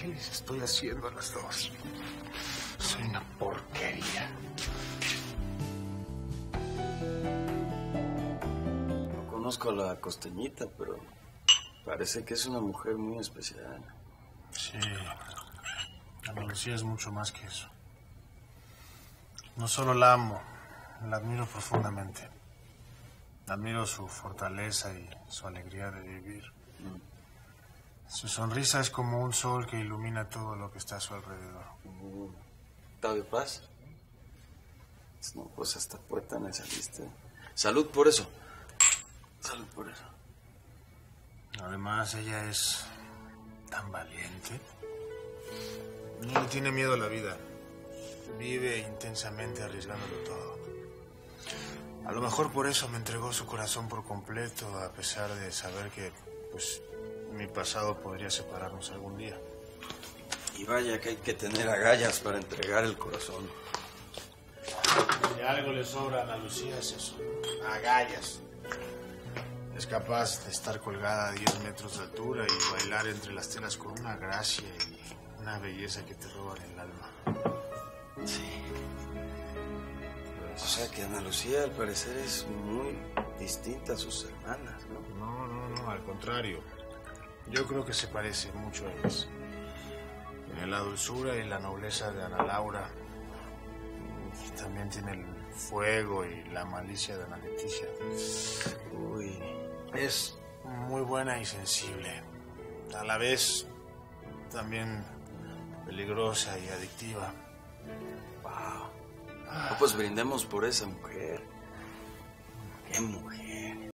¿Qué les estoy haciendo a las dos? Soy una porquería. No conozco a la costeñita, pero parece que es una mujer muy especial. Sí. Ana Lucía es mucho más que eso. No solo la amo, la admiro profundamente. Admiro su fortaleza y su alegría de vivir. Su sonrisa es como un sol que ilumina todo lo que está a su alrededor. ¿Está de paz? No, pues hasta poeta me saliste. Salud por eso. Salud por eso. Además, ella es tan valiente. No le tiene miedo a la vida. Vive intensamente arriesgándolo todo. A lo mejor por eso me entregó su corazón por completo, a pesar de saber que, pues, pasado podría separarnos algún día. Y vaya que hay que tener agallas para entregar el corazón. Si algo le sobra a Ana Lucía es eso. Agallas. Es capaz de estar colgada a 10 metros de altura y bailar entre las telas con una gracia y una belleza que te roban el alma. Sí. O sea que Ana Lucía al parecer es muy distinta a sus hermanas, ¿no? No, no, no, al contrario. Yo creo que se parece mucho a ellas. Tiene la dulzura y la nobleza de Ana Laura. También tiene el fuego y la malicia de Ana Leticia. Uy, Es muy buena y sensible. A la vez también peligrosa y adictiva. wow. Pues brindemos por esa mujer. Qué mujer.